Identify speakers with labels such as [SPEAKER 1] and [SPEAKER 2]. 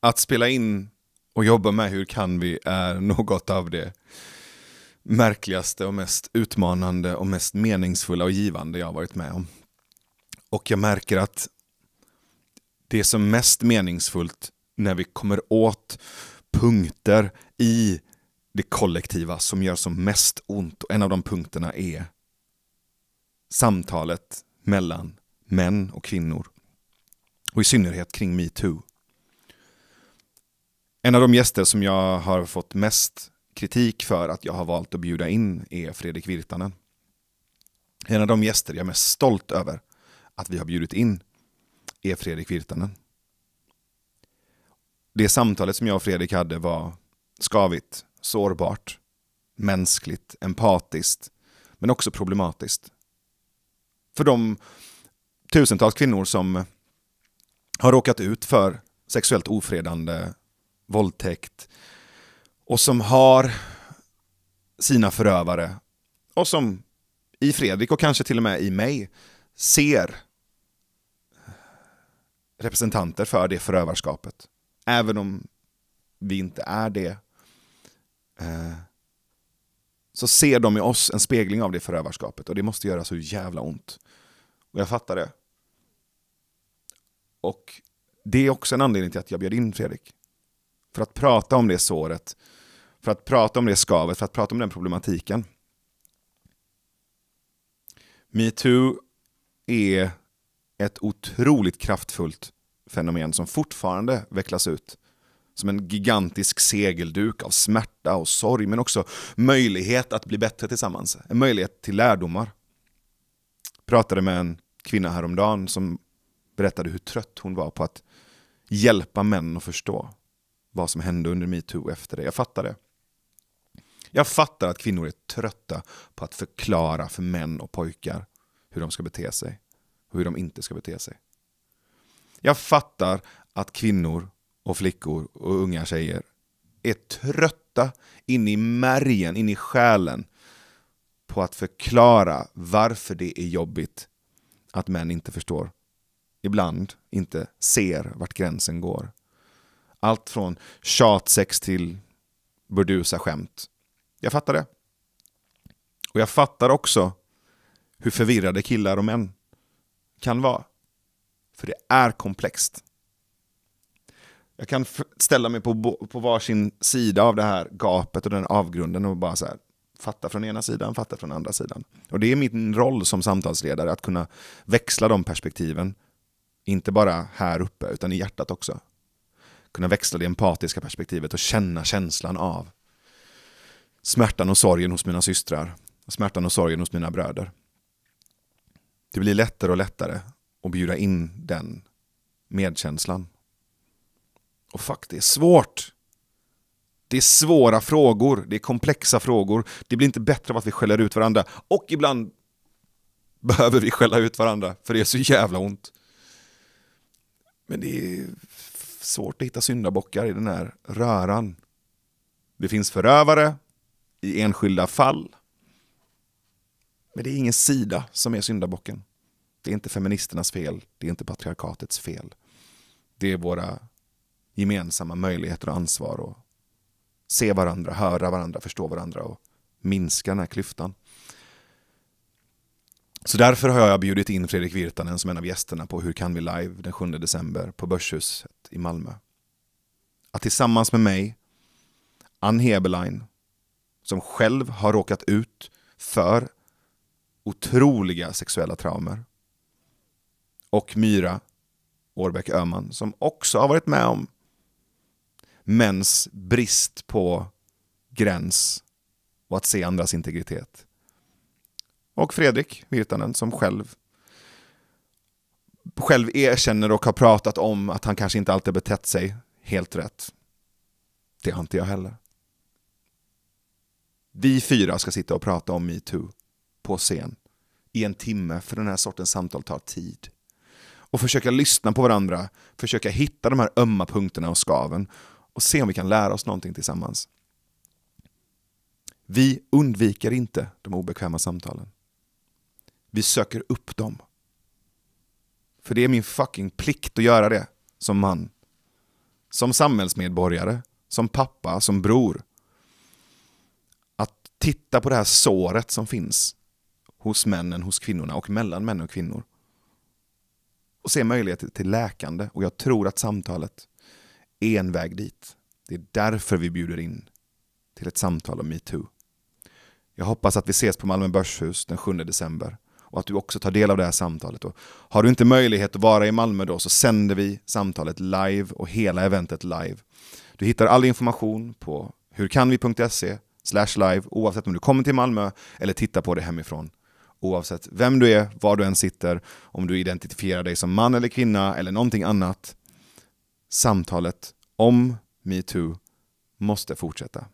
[SPEAKER 1] Att spela in och jobba med Hur kan vi är något av det märkligaste och mest utmanande och mest meningsfulla och givande jag har varit med om. Och jag märker att det är som mest meningsfullt när vi kommer åt punkter i det kollektiva som gör som mest ont. Och en av de punkterna är samtalet mellan män och kvinnor. Och i synnerhet kring metoo. En av de gäster som jag har fått mest kritik för att jag har valt att bjuda in är Fredrik Virtanen. En av de gäster jag är mest stolt över att vi har bjudit in är Fredrik Virtanen. Det samtalet som jag och Fredrik hade var skavigt, sårbart, mänskligt, empatiskt, men också problematiskt. För de tusentals kvinnor som har råkat ut för sexuellt ofredande, våldtäkt och som har sina förövare och som i Fredrik och kanske till och med i mig ser representanter för det förövarskapet. Även om vi inte är det eh, så ser de i oss en spegling av det förövarskapet och det måste göra så jävla ont. Och jag fattar det. Och det är också en anledning till att jag bjöd in Fredrik. För att prata om det såret, för att prata om det skavet, för att prata om den problematiken. Metoo är ett otroligt kraftfullt fenomen som fortfarande vecklas ut som en gigantisk segelduk av smärta och sorg, men också möjlighet att bli bättre tillsammans. En möjlighet till lärdomar. Jag pratade med en kvinna häromdagen som berättade hur trött hon var på att hjälpa män att förstå vad som hände under metoo efter det. Jag fattar det. Jag fattar att kvinnor är trötta på att förklara för män och pojkar hur de ska bete sig och hur de inte ska bete sig. Jag fattar att kvinnor och flickor och unga tjejer är trötta in i märgen, in i själen på att förklara varför det är jobbigt att män inte förstår. Ibland inte ser vart gränsen går. Allt från tjatsex till burdusa skämt. Jag fattar det. Och jag fattar också hur förvirrade killar och män kan vara. För det är komplext. Jag kan ställa mig på, på varsin sida av det här gapet och den avgrunden och bara så här, fatta från ena sidan, fatta från andra sidan. Och det är min roll som samtalsledare att kunna växla de perspektiven. Inte bara här uppe, utan i hjärtat också. Kunna växla det empatiska perspektivet och känna känslan av smärtan och sorgen hos mina systrar. Och smärtan och sorgen hos mina bröder. Det blir lättare och lättare att bjuda in den medkänslan och fuck, det är svårt. Det är svåra frågor, det är komplexa frågor. Det blir inte bättre av att vi skäller ut varandra. Och ibland behöver vi skälla ut varandra, för det är så jävla ont. Men det är svårt att hitta syndabockar i den här röran. Det finns förövare i enskilda fall. Men det är ingen sida som är syndabocken. Det är inte feministernas fel, det är inte patriarkatets fel. Det är våra gemensamma möjligheter och ansvar att se varandra, höra varandra, förstå varandra och minska den här klyftan. Så därför har jag bjudit in Fredrik Virtanen som en av gästerna på Hur kan vi live den 7 december på Börshuset i Malmö. Att tillsammans med mig, Ann Heberlein, som själv har råkat ut för otroliga sexuella traumer och Myra Årbäck Öhman som också har varit med om mäns brist på gräns och att se andras integritet. Och Fredrik Virtanen som själv själv erkänner och har pratat om att han kanske inte alltid betett sig helt rätt. Det har inte jag heller. Vi fyra ska sitta och prata om metoo på scen i en timme, för den här sortens samtal tar tid. Och försöka lyssna på varandra, försöka hitta de här ömma punkterna och skaven och se om vi kan lära oss någonting tillsammans. Vi undviker inte de obekväma samtalen. Vi söker upp dem. För det är min fucking plikt att göra det som man. som samhällsmedborgare, som pappa, som bror. Att titta på det här såret som finns hos männen, hos kvinnorna och mellan män och kvinnor. Och se möjligheter till läkande. Och jag tror att samtalet är en väg dit. Det är därför vi bjuder in till ett samtal om metoo. Jag hoppas att vi ses på Malmö Börshus den 7 december och att du också tar del av det här samtalet. Och har du inte möjlighet att vara i Malmö då så sänder vi samtalet live och hela eventet live. Du hittar all information på hurkanvi.se live oavsett om du kommer till Malmö eller tittar på det hemifrån. Oavsett vem du är, var du än sitter, om du identifierar dig som man eller kvinna eller någonting annat. Samtalet om metoo måste fortsätta.